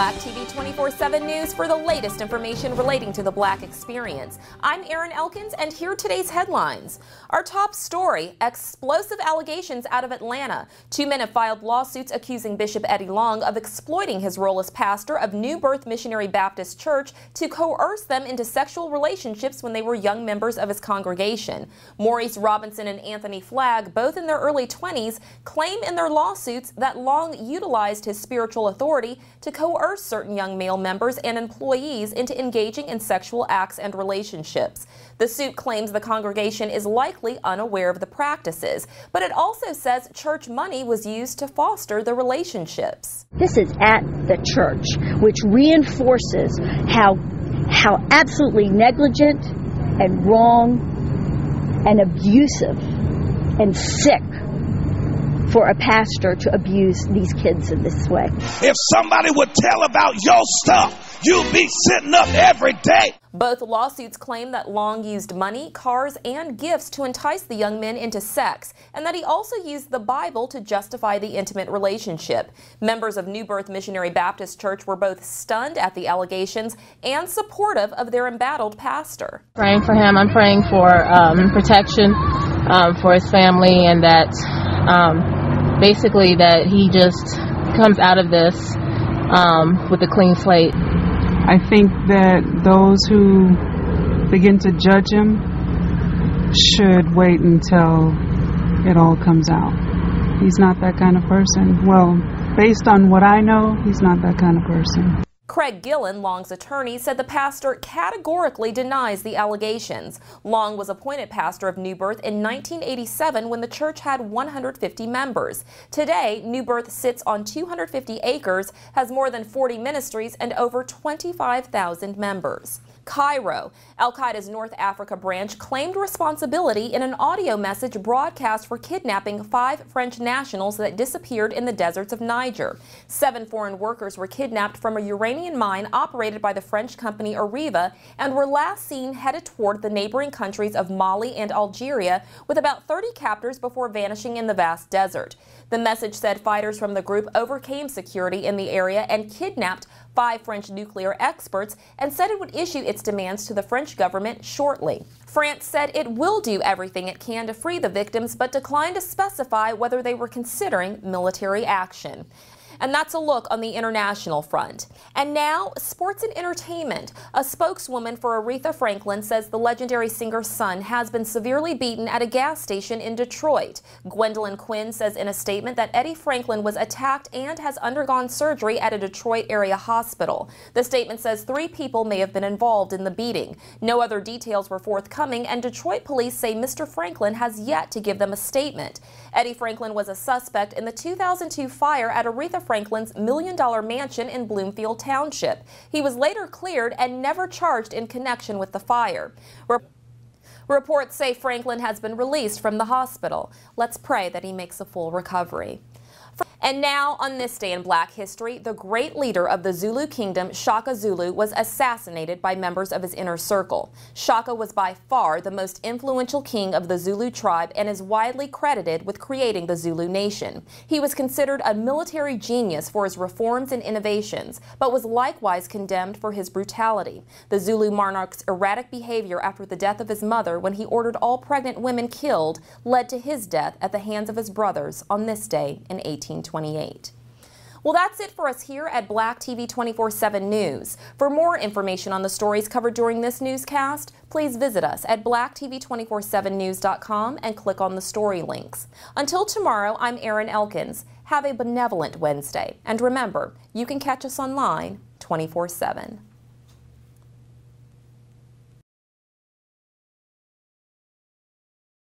Black TV 24 7 News for the latest information relating to the Black experience. I'm Erin Elkins, and here are today's headlines. Our top story explosive allegations out of Atlanta. Two men have filed lawsuits accusing Bishop Eddie Long of exploiting his role as pastor of New Birth Missionary Baptist Church to coerce them into sexual relationships when they were young members of his congregation. Maurice Robinson and Anthony Flagg, both in their early 20s, claim in their lawsuits that Long utilized his spiritual authority to coerce certain young male members and employees into engaging in sexual acts and relationships. The suit claims the congregation is likely unaware of the practices, but it also says church money was used to foster the relationships. This is at the church, which reinforces how how absolutely negligent and wrong and abusive and sick for a pastor to abuse these kids in this way. If somebody would tell about your stuff, you'd be sitting up every day. Both lawsuits claim that Long used money, cars, and gifts to entice the young men into sex, and that he also used the Bible to justify the intimate relationship. Members of New Birth Missionary Baptist Church were both stunned at the allegations and supportive of their embattled pastor. Praying for him, I'm praying for um, protection um, for his family, and that um, basically that he just comes out of this um, with a clean slate. I think that those who begin to judge him should wait until it all comes out. He's not that kind of person. Well, based on what I know, he's not that kind of person. Craig Gillen, Long's attorney, said the pastor categorically denies the allegations. Long was appointed pastor of New Birth in 1987 when the church had 150 members. Today, New Birth sits on 250 acres, has more than 40 ministries, and over 25,000 members. Cairo. Al Qaeda's North Africa branch claimed responsibility in an audio message broadcast for kidnapping five French nationals that disappeared in the deserts of Niger. Seven foreign workers were kidnapped from a uranium mine operated by the French company Areva and were last seen headed toward the neighboring countries of Mali and Algeria with about 30 captors before vanishing in the vast desert. The message said fighters from the group overcame security in the area and kidnapped five French nuclear experts and said it would issue its demands to the French government shortly. France said it will do everything it can to free the victims, but declined to specify whether they were considering military action. And that's a look on the international front. And now, sports and entertainment. A spokeswoman for Aretha Franklin says the legendary singer's son has been severely beaten at a gas station in Detroit. Gwendolyn Quinn says in a statement that Eddie Franklin was attacked and has undergone surgery at a Detroit area hospital. The statement says three people may have been involved in the beating. No other details were forthcoming, and Detroit police say Mr. Franklin has yet to give them a statement. Eddie Franklin was a suspect in the 2002 fire at Aretha Franklin's million dollar mansion in Bloomfield Township. He was later cleared and never charged in connection with the fire. Reports say Franklin has been released from the hospital. Let's pray that he makes a full recovery. And now, on this day in black history, the great leader of the Zulu kingdom, Shaka Zulu, was assassinated by members of his inner circle. Shaka was by far the most influential king of the Zulu tribe and is widely credited with creating the Zulu nation. He was considered a military genius for his reforms and innovations, but was likewise condemned for his brutality. The Zulu monarch's erratic behavior after the death of his mother when he ordered all pregnant women killed led to his death at the hands of his brothers on this day in 1820. 28. Well, that's it for us here at Black TV 24 7 News. For more information on the stories covered during this newscast, please visit us at blacktv247news.com and click on the story links. Until tomorrow, I'm Erin Elkins. Have a benevolent Wednesday. And remember, you can catch us online 24 7.